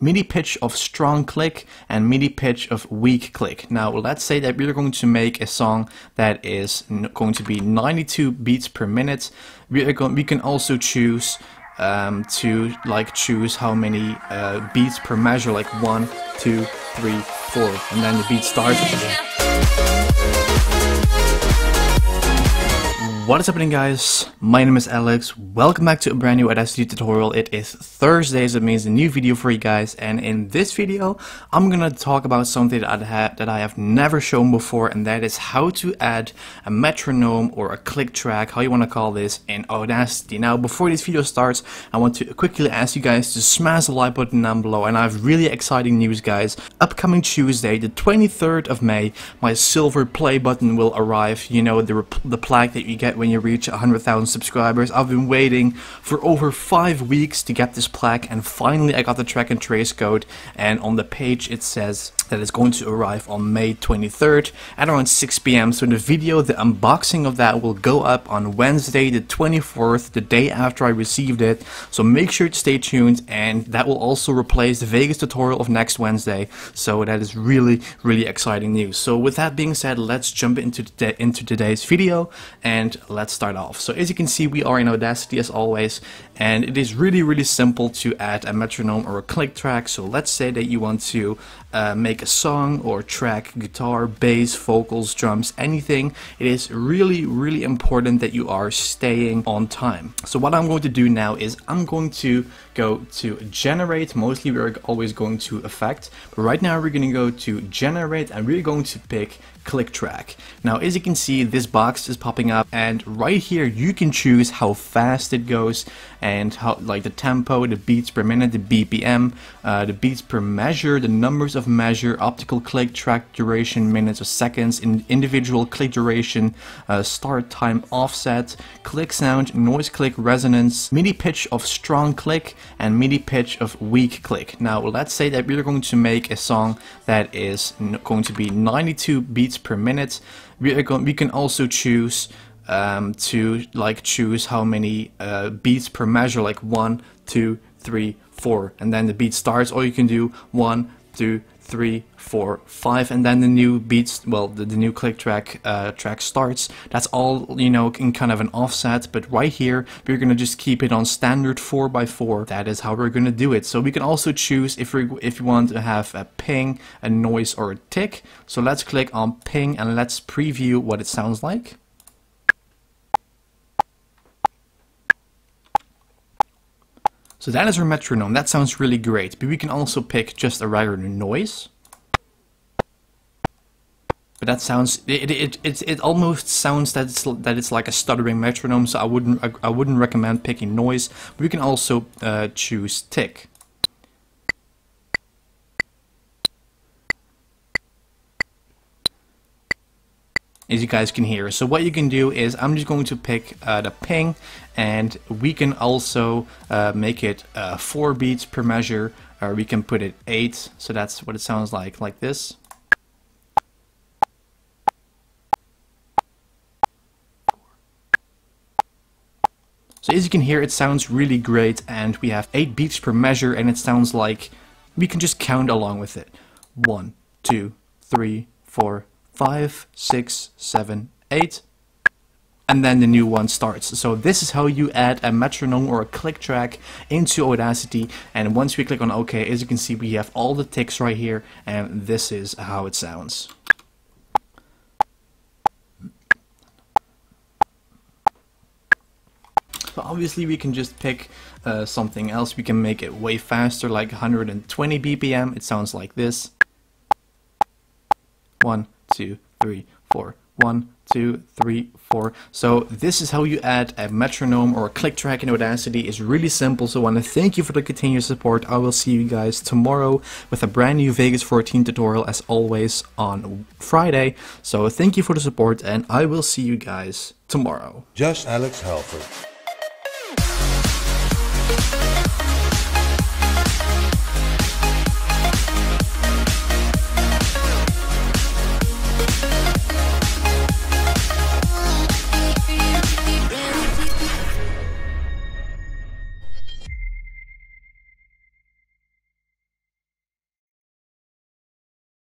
MIDI pitch of strong click and MIDI pitch of weak click. Now let's say that we're going to make a song that is going to be 92 beats per minute. We, are going, we can also choose um, to like choose how many uh, beats per measure, like one, two, three, four, and then the beat starts. What is happening guys? My name is Alex, welcome back to a brand new Audacity tutorial. It is Thursday, so it means a new video for you guys and in this video I'm gonna talk about something that I, have, that I have never shown before and that is how to add a metronome or a click track, how you want to call this, in Audacity. Now before this video starts I want to quickly ask you guys to smash the like button down below and I have really exciting news guys. Upcoming Tuesday, the 23rd of May, my silver play button will arrive, you know the, the plaque that you get when you reach 100,000 subscribers. I've been waiting for over 5 weeks to get this plaque and finally I got the track and trace code and on the page it says that it's going to arrive on May 23rd at around 6 p.m. So the video, the unboxing of that will go up on Wednesday the 24th, the day after I received it. So make sure to stay tuned and that will also replace the Vegas tutorial of next Wednesday. So that is really, really exciting news. So with that being said, let's jump into, into today's video and let's start off. So as you can see, we are in Audacity as always, and it is really, really simple to add a metronome or a click track. So let's say that you want to uh, make a song or track guitar, bass, vocals, drums, anything. It is really, really important that you are staying on time. So what I'm going to do now is I'm going to go to generate. Mostly we're always going to effect, but right now we're going to go to generate and we're going to pick click track. Now as you can see this box is popping up and right here you can choose how fast it goes and how like the tempo, the beats per minute, the BPM, uh, the beats per measure, the numbers of measure, optical click track duration, minutes or seconds, in individual click duration, uh, start time offset, click sound, noise click resonance, MIDI pitch of strong click and MIDI pitch of weak click. Now let's say that we're going to make a song that is going to be 92 beats per minute. We, going, we can also choose um, to like choose how many uh, beats per measure, like one, two, three, four, and then the beat starts. Or you can do one, two, three, four, five, and then the new beats, well, the, the new click track uh, track starts. That's all, you know, in kind of an offset, but right here, we're gonna just keep it on standard 4x4. That is how we're gonna do it. So we can also choose if we if we want to have a ping, a noise, or a tick. So let's click on ping and let's preview what it sounds like. So that is our metronome. That sounds really great. But we can also pick just a regular noise. But that sounds it it it, it almost sounds that it's that it's like a stuttering metronome. So I wouldn't I, I wouldn't recommend picking noise. But we can also uh, choose tick. As you guys can hear. So what you can do is I'm just going to pick uh, the ping and we can also uh, make it uh, 4 beats per measure or we can put it 8 so that's what it sounds like like this. So as you can hear it sounds really great and we have 8 beats per measure and it sounds like we can just count along with it. One, two, three, four, five, six, seven, eight, and then the new one starts. So this is how you add a metronome or a click track into Audacity. And once we click on OK, as you can see, we have all the ticks right here, and this is how it sounds. So obviously we can just pick uh, something else. We can make it way faster, like 120 BPM. It sounds like this. One, two, three, four. One, two, three, four. So this is how you add a metronome or a click track in Audacity. It's really simple. So I want to thank you for the continued support. I will see you guys tomorrow with a brand new Vegas 14 tutorial as always on Friday. So thank you for the support and I will see you guys tomorrow. Just Alex Halford.